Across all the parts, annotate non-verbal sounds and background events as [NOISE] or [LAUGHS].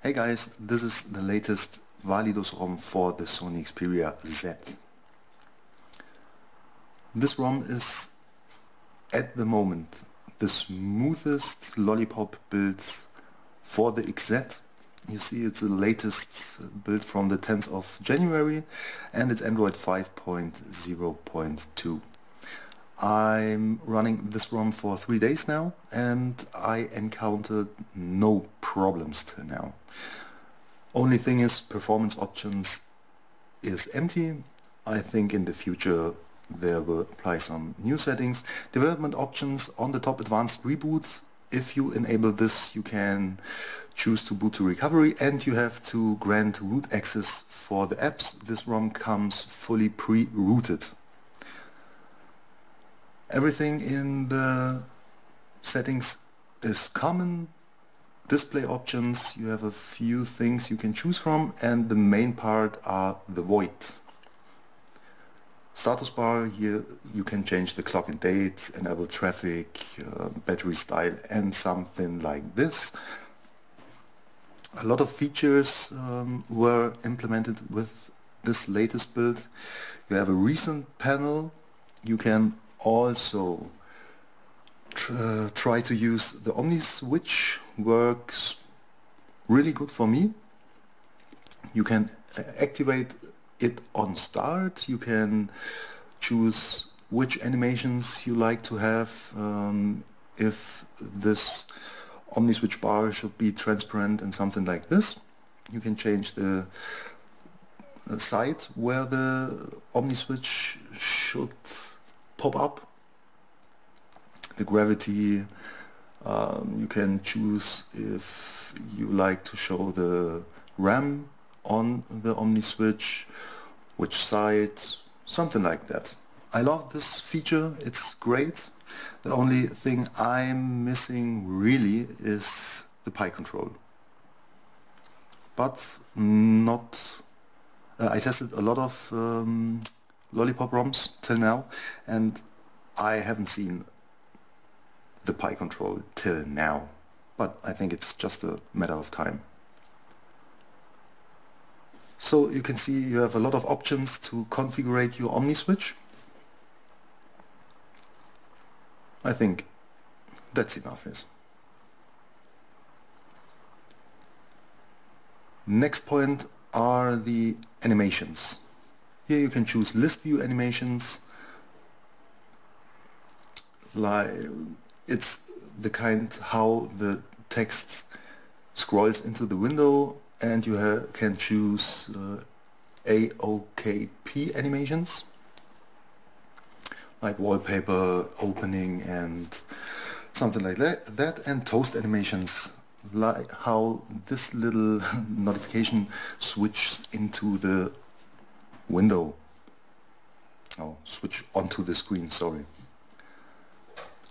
Hey guys, this is the latest Validus ROM for the Sony Xperia Z. This ROM is at the moment the smoothest lollipop build for the XZ. You see it's the latest build from the 10th of January and it's Android 5.0.2. I'm running this ROM for three days now and I encountered no problems till now. Only thing is performance options is empty. I think in the future there will apply some new settings. Development options on the top advanced reboot. If you enable this you can choose to boot to recovery and you have to grant root access for the apps. This ROM comes fully pre-rooted. Everything in the settings is common. Display options, you have a few things you can choose from and the main part are the void. Status bar, here you can change the clock and date, enable traffic, uh, battery style and something like this. A lot of features um, were implemented with this latest build. You have a recent panel, you can also tr uh, try to use the Omni switch works really good for me. You can activate it on start, you can choose which animations you like to have, um, if this Omni switch bar should be transparent and something like this. You can change the uh, side where the Omni switch should pop up the gravity um, you can choose if you like to show the RAM on the Omni switch which side something like that. I love this feature. It's great. The only thing I'm missing really is the Pie control. But not uh, I tested a lot of um, Lollipop ROMs till now and I haven't seen the Pie control till now but I think it's just a matter of time. So you can see you have a lot of options to configure your Omni switch. I think that's enough yes. Next point are the animations. Here you can choose list view animations. Like it's the kind how the text scrolls into the window and you can choose uh, AOKP animations like wallpaper opening and something like that, that and toast animations like how this little [LAUGHS] notification switches into the window. Oh, switch onto the screen, sorry.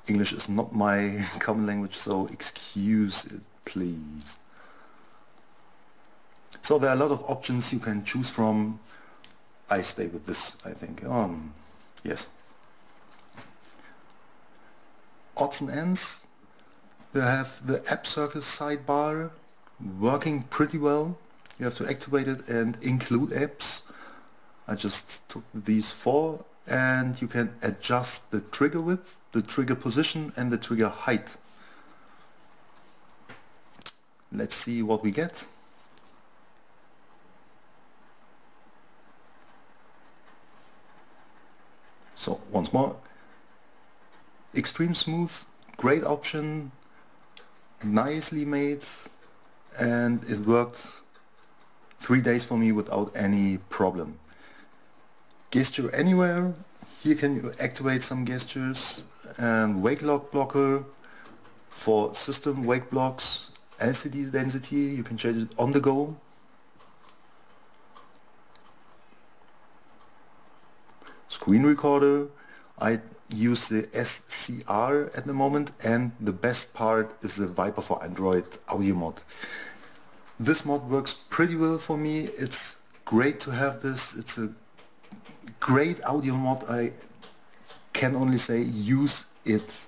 English is not my [LAUGHS] common language, so excuse it, please. So there are a lot of options you can choose from. I stay with this, I think. Um, yes. Odds and ends. You have the app circle sidebar working pretty well. You have to activate it and include apps. I just took these four and you can adjust the trigger width, the trigger position and the trigger height. Let's see what we get. So once more, extreme smooth, great option, nicely made and it worked three days for me without any problem gesture anywhere. Here can you activate some gestures and wake lock blocker for system wake blocks, LCD density, you can change it on the go. Screen recorder, I use the SCR at the moment and the best part is the Viper for Android audio mod. This mod works pretty well for me, it's great to have this, it's a great audio mod. I can only say use it.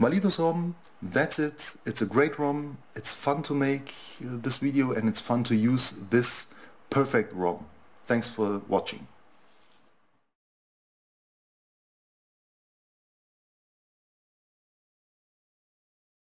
Validus ROM, that's it. It's a great ROM. It's fun to make uh, this video and it's fun to use this perfect ROM. Thanks for watching.